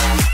Yeah.